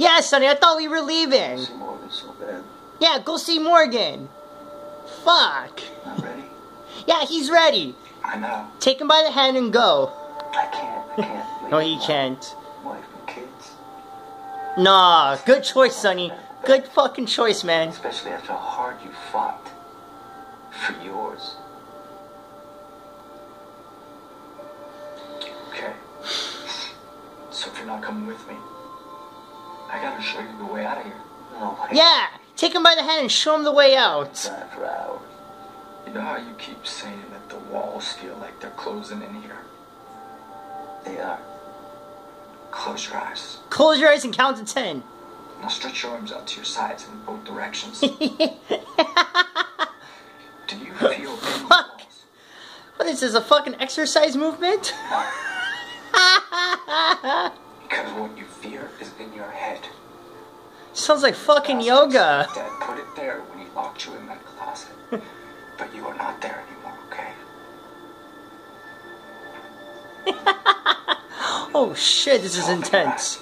Yeah, Sonny, I thought we were leaving. See Morgan so bad. Yeah, go see Morgan. Fuck. Not ready. Yeah, he's ready. I know. Take him by the hand and go. I can't. I can't. No, he can't. Wife and kids. Nah, good choice, Sonny. Good fucking choice, man. Especially after how hard you fought. For yours. Okay. So if you're not coming with me, I gotta show you the way out of here. No, Yeah, take him by the hand and show him the way out. For hours. You know how you keep saying that the walls feel like they're closing in here? They are. Close your eyes. Close your eyes and count to ten. Now stretch your arms out to your sides in both directions. Do you feel Fuck. What is this, a fucking exercise movement? Because what you fear is in your head. Sounds like fucking Bastards. yoga. Dad put it there when he locked you in that closet. but you are not there anymore, okay? Oh shit, this is Open your intense.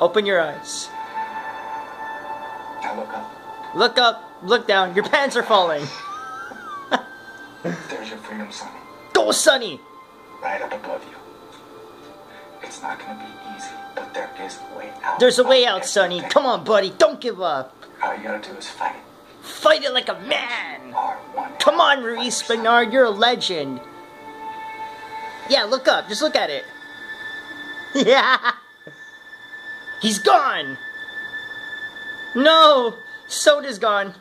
Open your eyes. eyes. Now look up. Look up, look down, your pants are falling. There's your freedom, Sonny. Go, Sonny! Right up above you. It's not gonna be easy, but there is a way out. There's a way out, Sonny. Come on, buddy, don't give up. All you gotta do is fight. Fight it like a man. Come on, Ruiz. Benard, you're a legend. Yeah, look up, just look at it. Yeah! He's gone! No! Soda's gone.